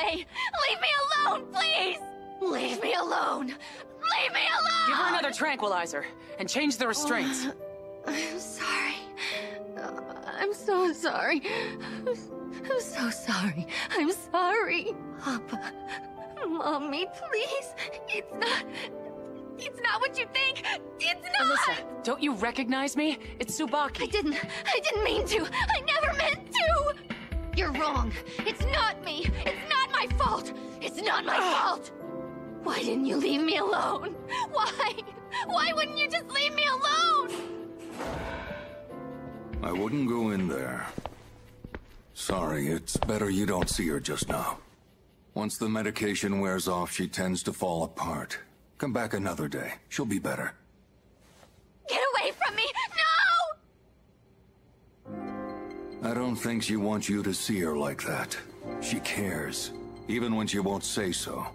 away! Leave me alone, please! Leave me alone! Leave me alone! Give her another tranquilizer and change the restraints. I'm sorry. Uh, I'm so sorry. I'm so sorry. I'm sorry. Papa. Mommy, please. It's not. It's not what you think. It's not. Alisa, don't you recognize me? It's Tsubaki. I didn't. I didn't mean to. I never meant to. You're wrong. It's not me. It's not my fault. It's not my fault. Why didn't you leave me alone? Why? Why wouldn't you just leave me alone? I wouldn't go in there. Sorry, it's better you don't see her just now. Once the medication wears off, she tends to fall apart. Come back another day. She'll be better. Get away from me! No! I don't think she wants you to see her like that. She cares, even when she won't say so.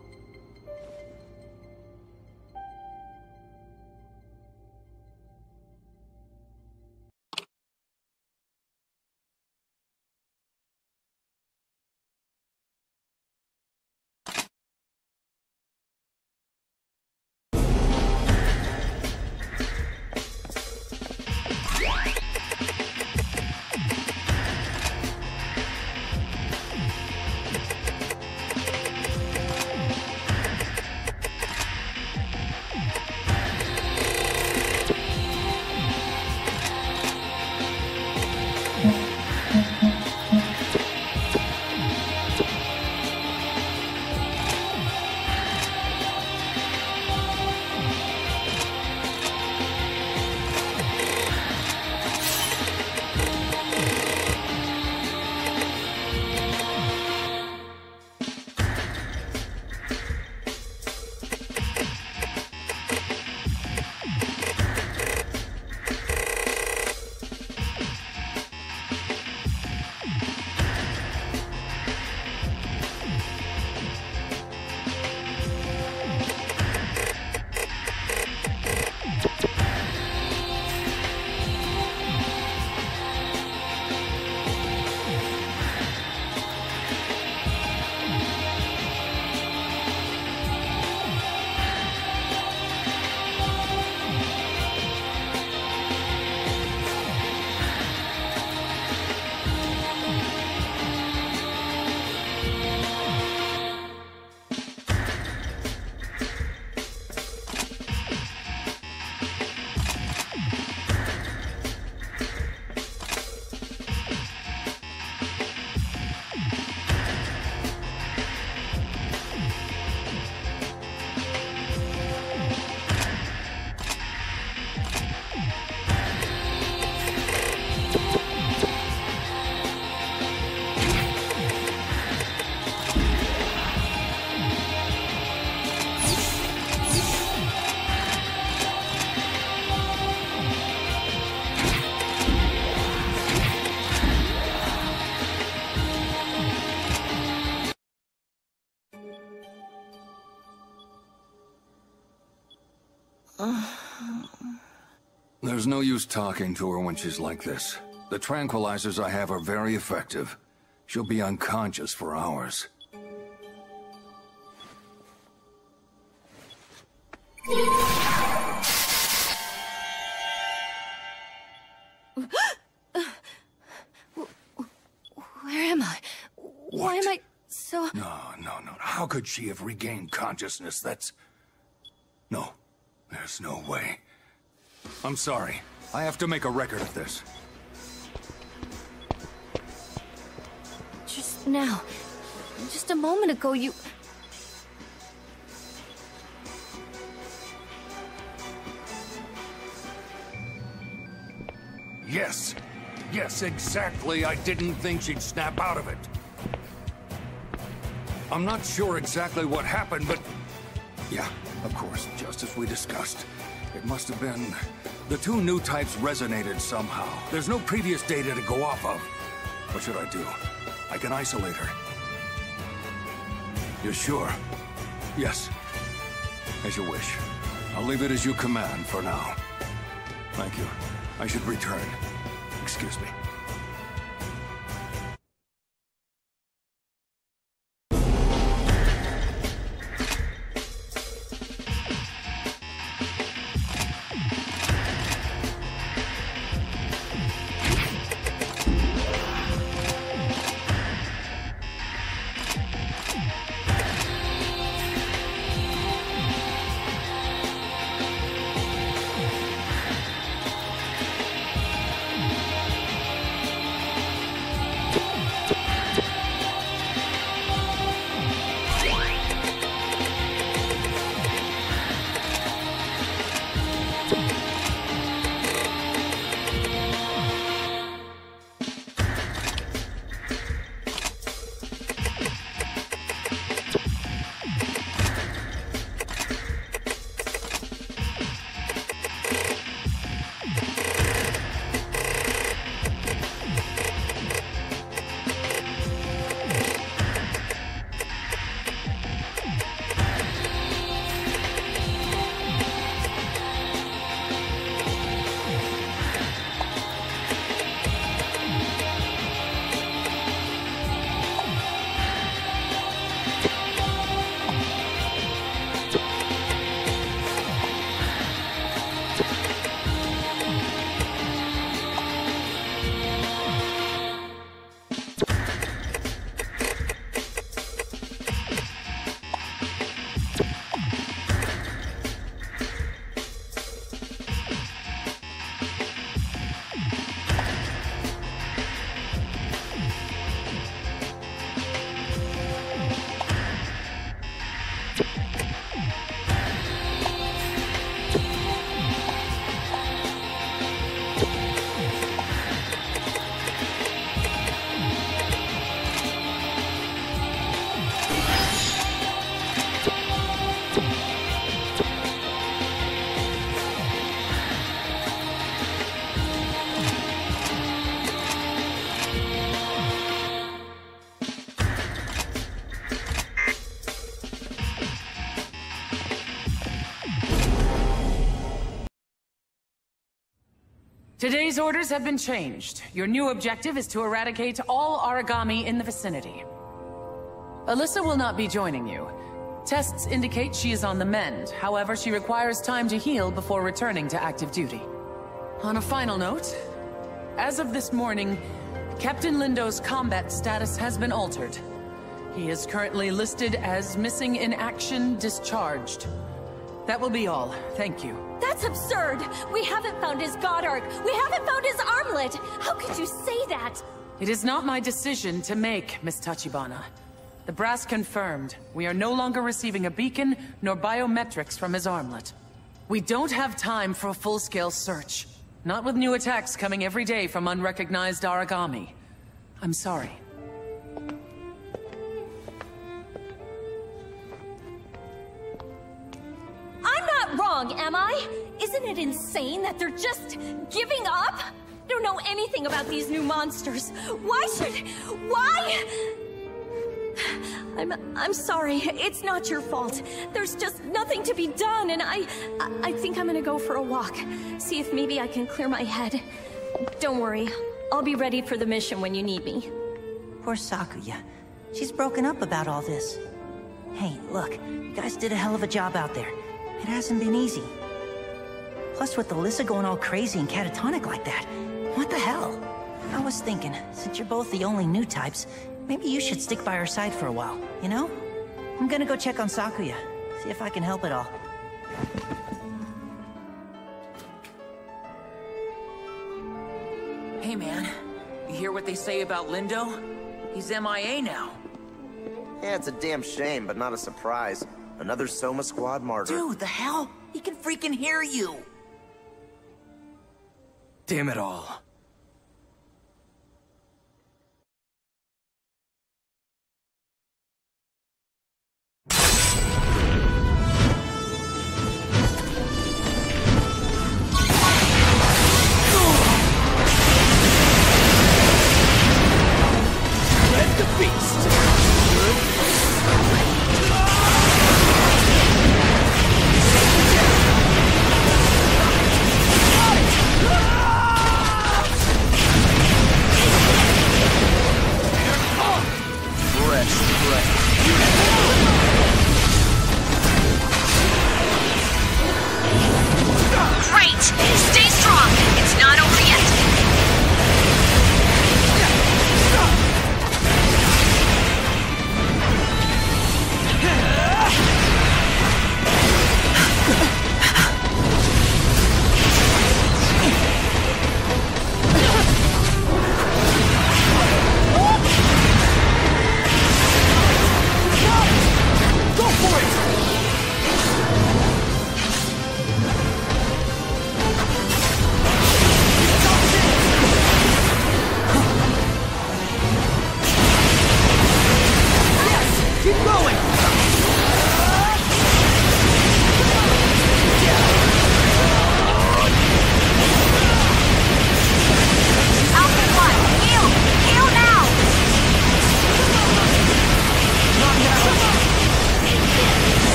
There's no use talking to her when she's like this. The tranquilizers I have are very effective. She'll be unconscious for hours. Where am I? Why am I so... No, no, no. How could she have regained consciousness? That's... No. There's no way. I'm sorry. I have to make a record of this. Just now. Just a moment ago, you... Yes. Yes, exactly. I didn't think she'd snap out of it. I'm not sure exactly what happened, but... Yeah, of course, just as we discussed. It must have been... The two new types resonated somehow. There's no previous data to go off of. What should I do? I can isolate her. You're sure? Yes. As you wish. I'll leave it as you command for now. Thank you. I should return. Excuse me. Today's orders have been changed. Your new objective is to eradicate all Aragami in the vicinity. Alisa will not be joining you. Tests indicate she is on the mend. However, she requires time to heal before returning to active duty. On a final note, as of this morning, Captain Lindow's combat status has been altered. He is currently listed as missing in action discharged. That will be all. Thank you. That's absurd! We haven't found his God Arc! We haven't found his armlet! How could you say that? It is not my decision to make, Miss Tachibana. The brass confirmed. We are no longer receiving a beacon nor biometrics from his armlet. We don't have time for a full-scale search. Not with new attacks coming every day from unrecognized Aragami. I'm sorry. Wrong, am I? Isn't it insane that they're just giving up? Don't know anything about these new monsters. Why should... Why? I'm... I'm sorry. It's not your fault. There's just nothing to be done, and I... I think I'm gonna go for a walk. See if maybe I can clear my head. Don't worry. I'll be ready for the mission when you need me. Poor Sakuya. She's broken up about all this. Hey, look. You guys did a hell of a job out there. It hasn't been easy. Plus with Alisa going all crazy and catatonic like that. What the hell? I was thinking, since you're both the only new types, maybe you should stick by her side for a while, you know? I'm gonna go check on Sakuya, see if I can help at all. Hey man, you hear what they say about Lindow? He's MIA now. Yeah, it's a damn shame, but not a surprise. Another Soma Squad martyr. Dude, the hell? He can freaking hear you! Damn it all.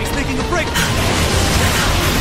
It? Making a break!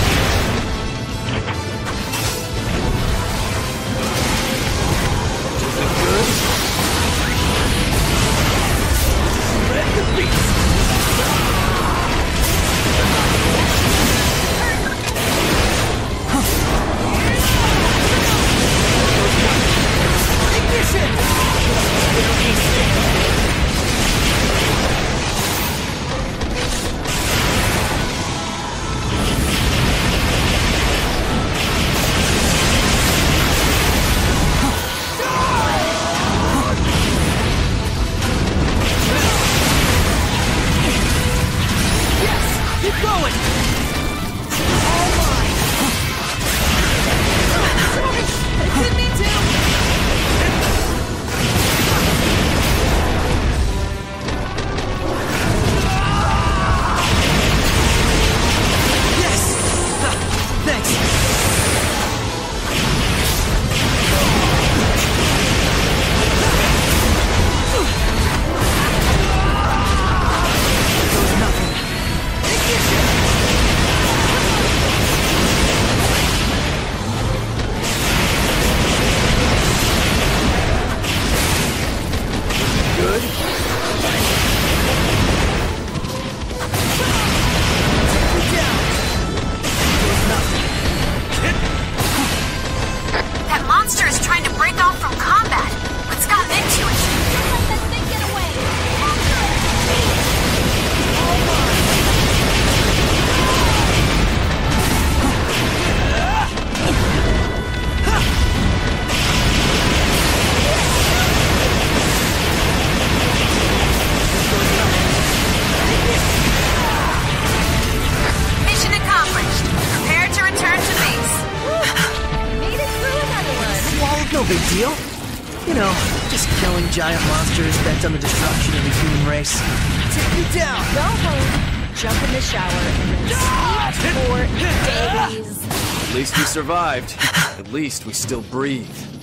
Giant monsters bent on the destruction of the human race. Take me down! Go home, jump in the shower, and then sleep for days. At least we survived. At least we still breathe.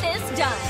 This done.